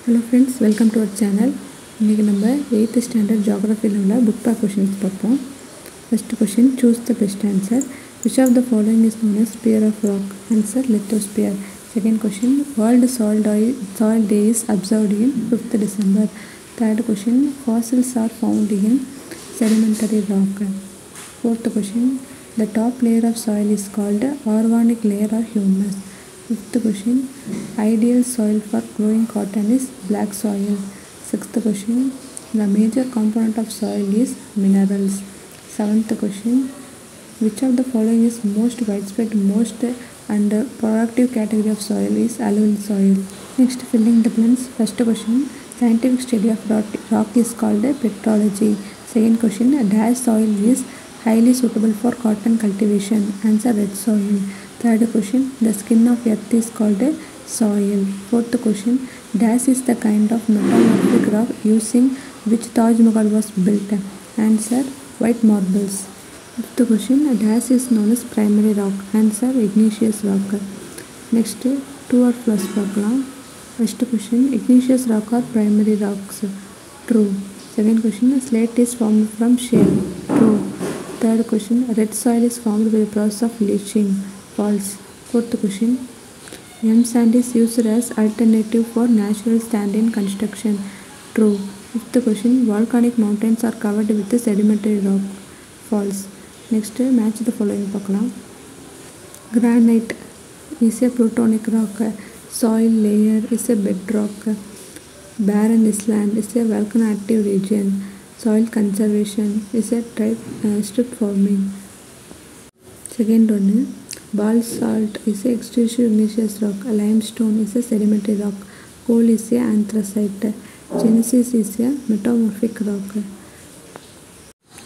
hello friends welcome to our channel இன்றைக்கி நம்ம eighth standard ஜியாகிரஃபியில் உள்ள புக் பேக் கொஷின்ஸ் பார்ப்போம் first question choose the best answer which of the following is known as sphere of rock answer lithosphere second question world soil day soil day is observed in fifth December third question fossils are found in sedimentary rock fourth question the top layer of soil is called organic layer or humus fifth question. Ideal soil for growing cotton is black soil. Sixth question. The major component of soil is minerals. Seventh question. Which of the following is most widespread most and productive category of soil is alluvial soil? Next filling the blanks. First question. Scientific study of rock, rock is called petrology. Second question. Dash soil is highly suitable for cotton cultivation. Answer red soil. Third question the skin of earth is called a soil. Fourth question dash is the kind of metamorphic rock using which taj mahal was built. Answer white marbles. Fifth question dash is known as primary rock. Answer igneous rock. Next two or plus program first question igneous rock or primary rocks? True. Second question slate is formed from shale. third question red soil is formed by the process of leaching false fourth question m sand is used as alternative for natural sand in construction true fifth question volcanic mountains are covered with sedimentary rock false next match the following பார்க்கலாம் granite is a plutonic rock soil layer is a bedrock barren island is a volcano-active region soil conservation is a type uh, strip forming second one basalt is a extrusive igneous rock limestone is a sedimentary rock coal is a anthracite genesis is a metamorphic rock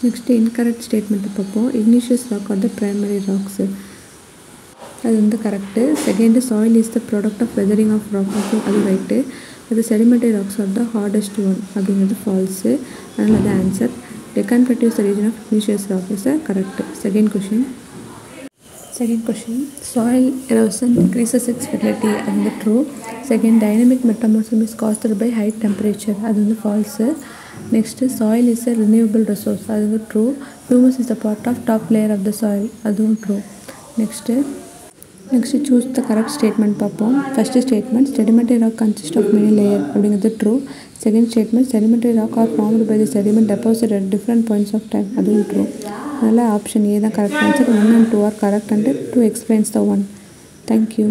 next incorrect ஸ்டேட்மெண்ட்டை பார்ப்போம் igneous rock are the primary rocks அது வந்து correct second soil is the product of weathering of rock அது right அது sedimentary rocks R த hardest one அப்படிங்கிறது falls அதனால் அது answer Deccan கட்டிவ்ஸ் region of igneous rock is a correct second question second question soil erosion increases it's fertility அது வந்து true second dynamic மெட்டமார்சம் is costed by high temperature அது வந்து falls next soil is a renewable resource அது வந்து true humus is the part of top layer of the soil அதுவும் true next Next choose the correct statement perform. First statement sedimentary rock consists of many layers according to the true. Second statement sedimentary rock are formed by the sediment deposited at different points of time. That is true. అలా option ఏదా correct answer one and two are correct అంటే two explains the one thank you